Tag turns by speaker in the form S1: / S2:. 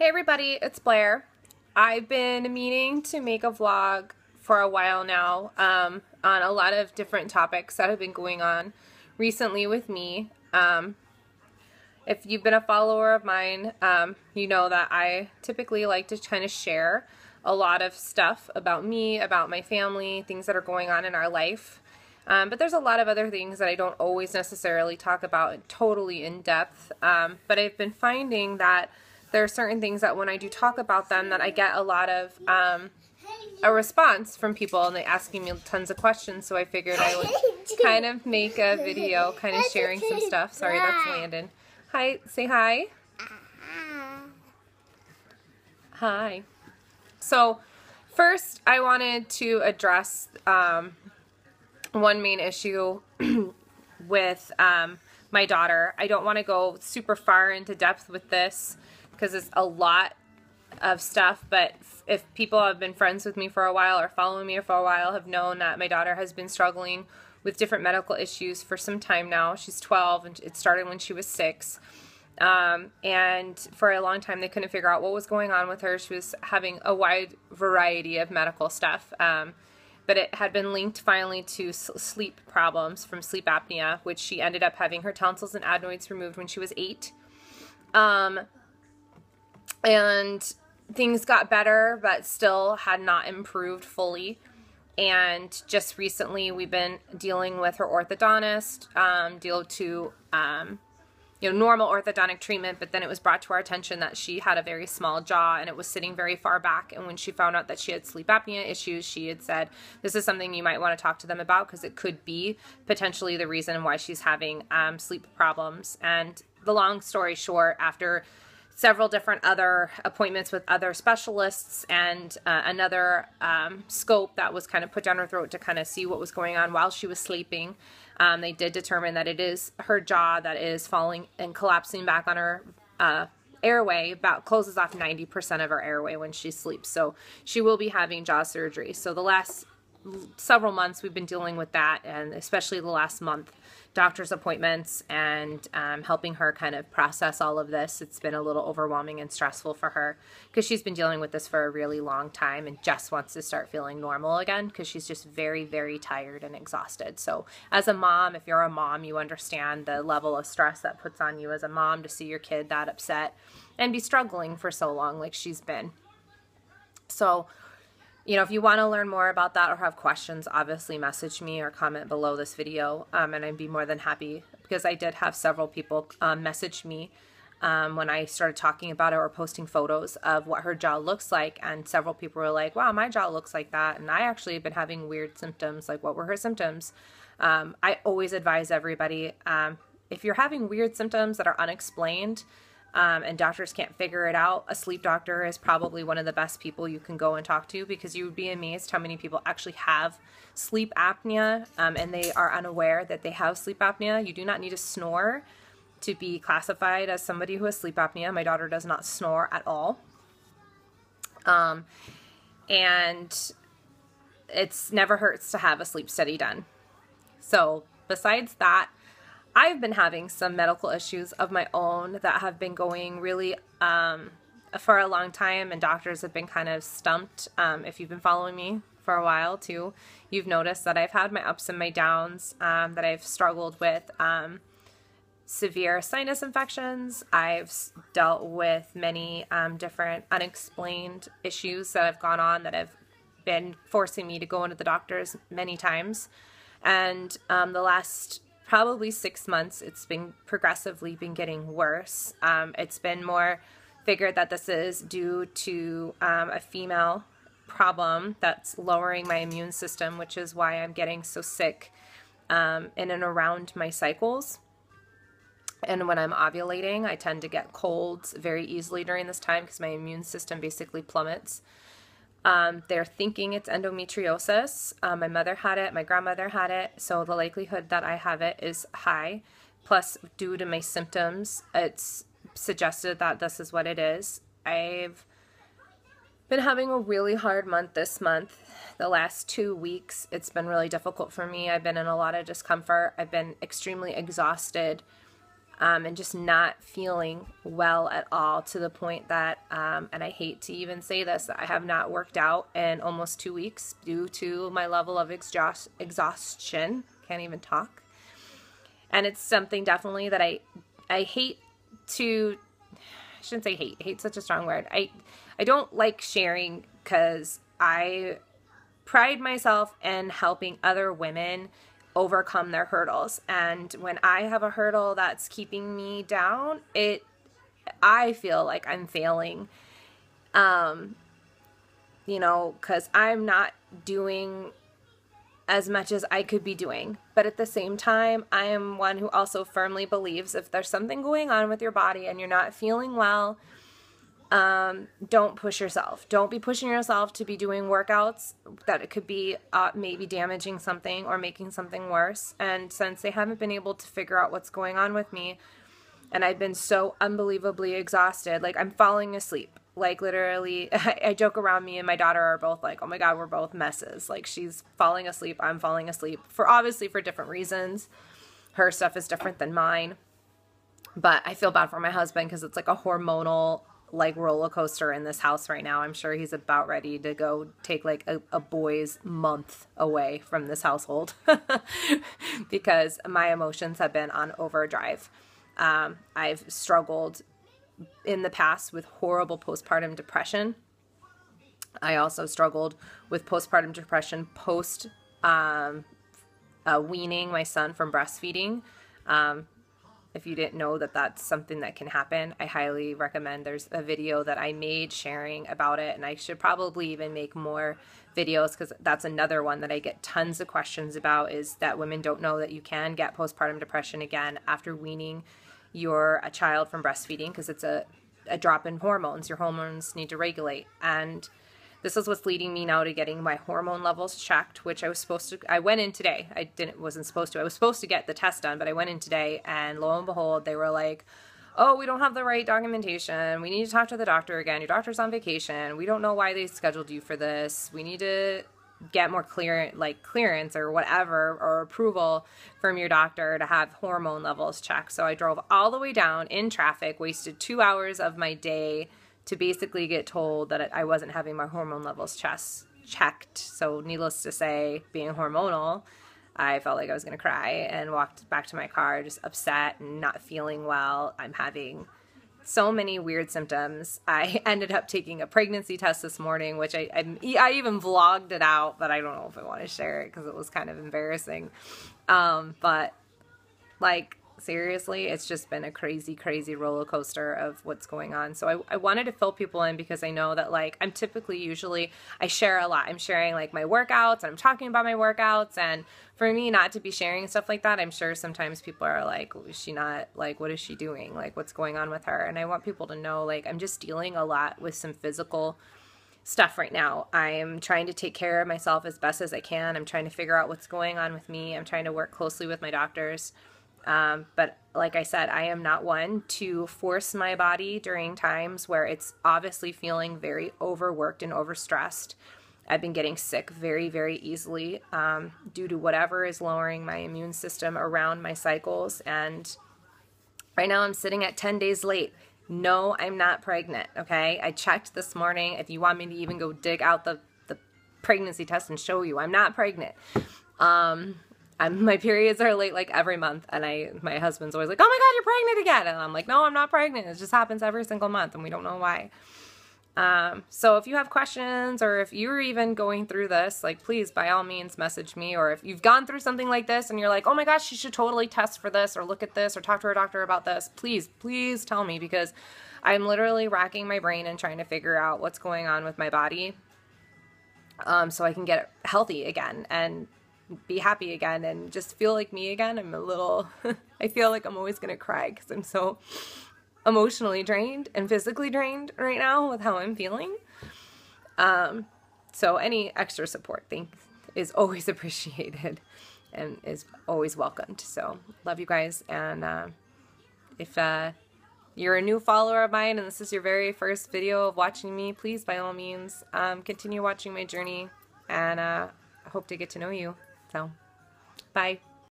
S1: Hey everybody, it's Blair. I've been meaning to make a vlog for a while now um, on a lot of different topics that have been going on recently with me. Um, if you've been a follower of mine, um, you know that I typically like to kind of share a lot of stuff about me, about my family, things that are going on in our life. Um, but there's a lot of other things that I don't always necessarily talk about totally in depth. Um, but I've been finding that there are certain things that when I do talk about them that I get a lot of um, a response from people and they asking me tons of questions so I figured I would kind of make a video kind of sharing some stuff. Sorry, that's Landon. Hi, say hi. Hi. So first I wanted to address um, one main issue with um, my daughter. I don't want to go super far into depth with this because it's a lot of stuff. But if people have been friends with me for a while or following me for a while, have known that my daughter has been struggling with different medical issues for some time now. She's 12 and it started when she was six. Um, and for a long time, they couldn't figure out what was going on with her. She was having a wide variety of medical stuff. Um, but it had been linked finally to sleep problems from sleep apnea, which she ended up having her tonsils and adenoids removed when she was eight. Um, and things got better, but still had not improved fully. And just recently, we've been dealing with her orthodontist, um, deal to um, you know normal orthodontic treatment. But then it was brought to our attention that she had a very small jaw and it was sitting very far back. And when she found out that she had sleep apnea issues, she had said, "This is something you might want to talk to them about because it could be potentially the reason why she's having um, sleep problems." And the long story short, after several different other appointments with other specialists and uh, another um, scope that was kind of put down her throat to kind of see what was going on while she was sleeping. Um, they did determine that it is her jaw that is falling and collapsing back on her uh, airway, about closes off 90% of her airway when she sleeps. So she will be having jaw surgery. So the last several months we've been dealing with that, and especially the last month doctor's appointments and um, helping her kind of process all of this. It's been a little overwhelming and stressful for her because she's been dealing with this for a really long time and just wants to start feeling normal again because she's just very, very tired and exhausted. So, as a mom, if you're a mom, you understand the level of stress that puts on you as a mom to see your kid that upset and be struggling for so long like she's been. So, you know, if you want to learn more about that or have questions, obviously message me or comment below this video, um, and I'd be more than happy because I did have several people um, message me um, when I started talking about it or posting photos of what her jaw looks like, and several people were like, "Wow, my jaw looks like that," and I actually have been having weird symptoms. Like, what were her symptoms? Um, I always advise everybody um, if you're having weird symptoms that are unexplained um, and doctors can't figure it out, a sleep doctor is probably one of the best people you can go and talk to because you would be amazed how many people actually have sleep apnea um, and they are unaware that they have sleep apnea. You do not need to snore to be classified as somebody who has sleep apnea. My daughter does not snore at all. Um, and it's never hurts to have a sleep study done. So besides that, I've been having some medical issues of my own that have been going really um, for a long time, and doctors have been kind of stumped. Um, if you've been following me for a while too, you've noticed that I've had my ups and my downs, um, that I've struggled with um, severe sinus infections. I've dealt with many um, different unexplained issues that have gone on that have been forcing me to go into the doctors many times. And um, the last probably six months, it's been progressively been getting worse. Um, it's been more figured that this is due to um, a female problem that's lowering my immune system, which is why I'm getting so sick um, in and around my cycles. And when I'm ovulating, I tend to get colds very easily during this time because my immune system basically plummets. Um, they're thinking it's endometriosis. Um, my mother had it, my grandmother had it, so the likelihood that I have it is high. Plus, due to my symptoms, it's suggested that this is what it is. I've been having a really hard month this month. The last two weeks, it's been really difficult for me. I've been in a lot of discomfort. I've been extremely exhausted. Um, and just not feeling well at all to the point that, um, and I hate to even say this, I have not worked out in almost two weeks due to my level of exhaust- exhaustion. Can't even talk. And it's something definitely that I, I hate to, I shouldn't say hate, hate such a strong word. I, I don't like sharing because I pride myself in helping other women overcome their hurdles. And when I have a hurdle that's keeping me down, it I feel like I'm failing. Um you know, cuz I'm not doing as much as I could be doing. But at the same time, I am one who also firmly believes if there's something going on with your body and you're not feeling well, um, don't push yourself. Don't be pushing yourself to be doing workouts that it could be uh, maybe damaging something or making something worse. And since they haven't been able to figure out what's going on with me, and I've been so unbelievably exhausted, like I'm falling asleep. Like literally, I, I joke around me and my daughter are both like, "Oh my god, we're both messes." Like she's falling asleep, I'm falling asleep for obviously for different reasons. Her stuff is different than mine but I feel bad for my husband because it's like a hormonal like roller coaster in this house right now. I'm sure he's about ready to go take like a, a boy's month away from this household because my emotions have been on overdrive. Um, I've struggled in the past with horrible postpartum depression. I also struggled with postpartum depression post um, uh, weaning my son from breastfeeding. Um, if you didn't know that that's something that can happen, I highly recommend. There's a video that I made sharing about it, and I should probably even make more videos because that's another one that I get tons of questions about is that women don't know that you can get postpartum depression again after weaning your a child from breastfeeding because it's a, a drop in hormones. Your hormones need to regulate. And this is what's leading me now to getting my hormone levels checked, which I was supposed to. I went in today. I didn't wasn't supposed to. I was supposed to get the test done, but I went in today, and lo and behold, they were like, "Oh, we don't have the right documentation. We need to talk to the doctor again. Your doctor's on vacation. We don't know why they scheduled you for this. We need to." get more clear like clearance or whatever or approval from your doctor to have hormone levels checked. So I drove all the way down in traffic, wasted 2 hours of my day to basically get told that I wasn't having my hormone levels chest checked. So, needless to say, being hormonal, I felt like I was going to cry and walked back to my car just upset and not feeling well. I'm having so many weird symptoms. I ended up taking a pregnancy test this morning, which I, I, I even vlogged it out, but I don't know if I want to share it because it was kind of embarrassing. Um, but like seriously, it's just been a crazy, crazy roller coaster of what's going on. So I, I wanted to fill people in because I know that like I'm typically usually I share a lot. I'm sharing like my workouts and I'm talking about my workouts and for me not to be sharing stuff like that, I'm sure sometimes people are like, is she not like what is she doing? Like what's going on with her? And I want people to know like I'm just dealing a lot with some physical stuff right now. I'm trying to take care of myself as best as I can. I'm trying to figure out what's going on with me. I'm trying to work closely with my doctors um, but like I said, I am not one to force my body during times where it's obviously feeling very overworked and overstressed. I've been getting sick very, very easily um, due to whatever is lowering my immune system around my cycles. And right now I'm sitting at 10 days late. No, I'm not pregnant. Okay. I checked this morning. If you want me to even go dig out the, the pregnancy test and show you, I'm not pregnant. Um, My periods are late like every month, and I my husband's always like, "Oh my god, you're pregnant again," and I'm like, "No, I'm not pregnant. It just happens every single month, and we don't know why." Um, so if you have questions or if you're even going through this, like please by all means message me. Or if you've gone through something like this and you're like, oh my gosh, she should totally test for this or look at this or talk to her doctor about this, please, please tell me because I'm literally racking my brain and trying to figure out what's going on with my body um, so I can get healthy again and be happy again and just feel like me again. I'm a little, I feel like I'm always going to cry because I'm so emotionally drained and physically drained right now with how I'm feeling. Um, so any extra support thing is always appreciated and is always welcomed. So love you guys. And uh, if uh, you're a new follower of mine and this is your very first video of watching me, please by all means um, continue watching my journey and uh, I hope to get to know you. So, bye.